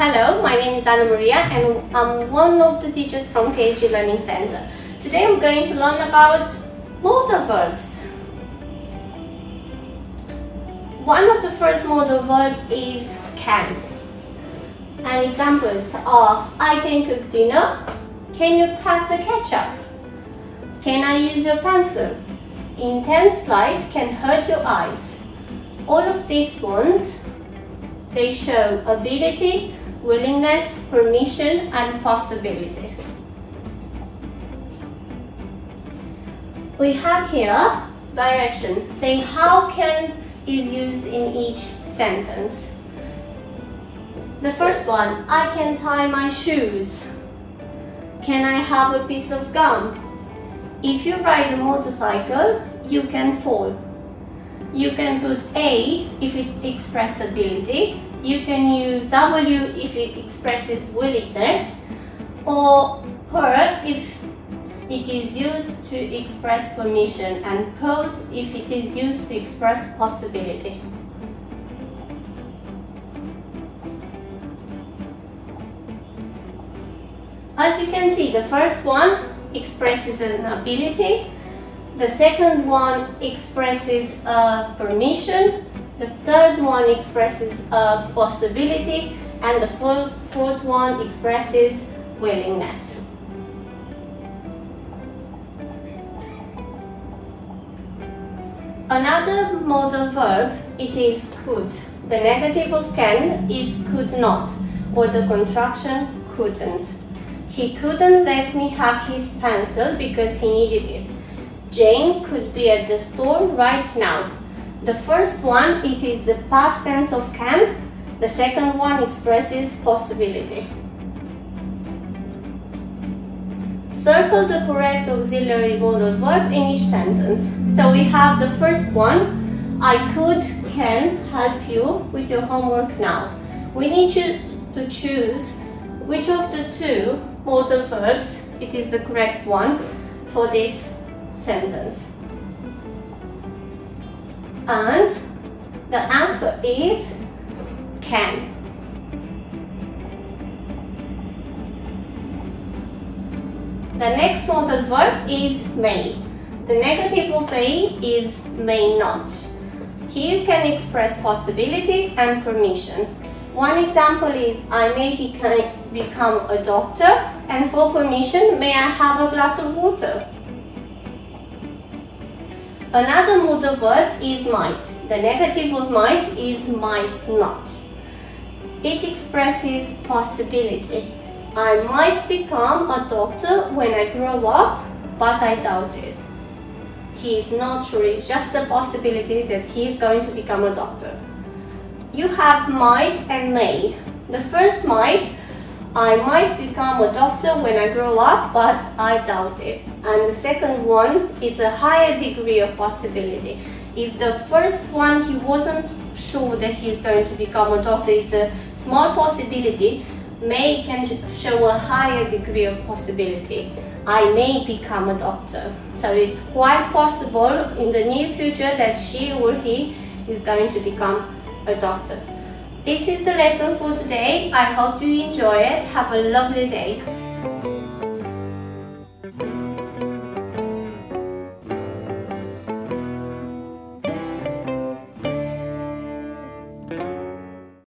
Hello, my name is Ana Maria and I'm one of the teachers from KSG Learning Center. Today we're going to learn about modal verbs. One of the first modal verb is can. And examples are I can cook dinner, can you pass the ketchup? Can I use your pencil? Intense light can hurt your eyes. All of these ones, they show ability, willingness, permission and possibility. We have here direction saying how can is used in each sentence. The first one, I can tie my shoes. Can I have a piece of gum? If you ride a motorcycle, you can fall. You can put A if it expresses ability. You can use W if it expresses willingness. Or per if it is used to express permission and pose if it is used to express possibility. As you can see, the first one expresses an ability, the second one expresses a permission, the third one expresses a possibility, and the fourth, one expresses willingness. Another modal verb, it is could. The negative of can is could not, or the contraction couldn't. He couldn't let me have his pencil because he needed it. Jane could be at the store right now. The first one, it is the past tense of can. The second one expresses possibility. Circle the correct auxiliary modal verb in each sentence. So we have the first one, I could, can help you with your homework now. We need you to choose which of the two modal verbs it is the correct one for this sentence. And the answer is can. The next modal verb is may. The negative of may is may not. Here can express possibility and permission. One example is I may become, become a doctor and for permission may I have a glass of water. Another modal verb is might. The negative of might is might not. It expresses possibility. I might become a doctor when I grow up, but I doubt it. He is not sure, it's just a possibility that he is going to become a doctor you have might and may. The first might, I might become a doctor when I grow up, but I doubt it. And the second one, it's a higher degree of possibility. If the first one, he wasn't sure that he's going to become a doctor, it's a small possibility, may can show a higher degree of possibility. I may become a doctor. So it's quite possible in the near future that she or he is going to become a doctor. This is the lesson for today. I hope you enjoy it. Have a lovely day.